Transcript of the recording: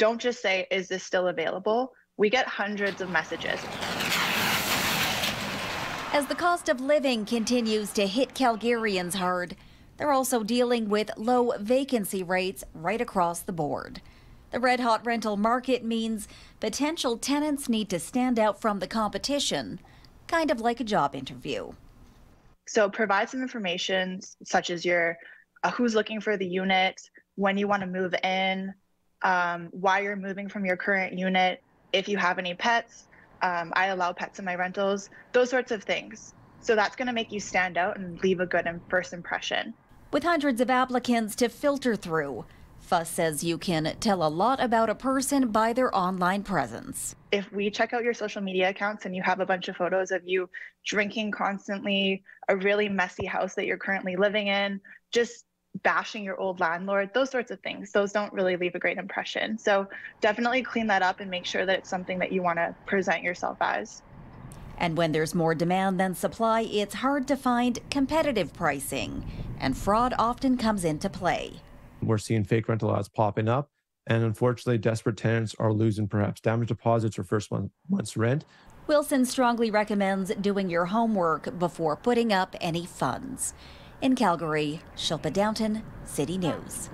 don't just say, Is this still available? We get hundreds of messages. As the cost of living continues to hit Calgarians hard, they're also dealing with low vacancy rates right across the board. The red hot rental market means potential tenants need to stand out from the competition, kind of like a job interview. So provide some information such as your uh, who's looking for the unit, when you want to move in, um, why you're moving from your current unit, if you have any pets. Um, I allow pets in my rentals, those sorts of things. So that's going to make you stand out and leave a good first impression. With hundreds of applicants to filter through, Fuss says you can tell a lot about a person by their online presence. If we check out your social media accounts and you have a bunch of photos of you drinking constantly, a really messy house that you're currently living in, just bashing your old landlord, those sorts of things, those don't really leave a great impression. So definitely clean that up and make sure that it's something that you want to present yourself as. And when there's more demand than supply, it's hard to find competitive pricing, and fraud often comes into play. We're seeing fake rental ads popping up, and unfortunately, desperate tenants are losing perhaps damage deposits or first month, month's rent. Wilson strongly recommends doing your homework before putting up any funds. In Calgary, Shilpa Downton, City News.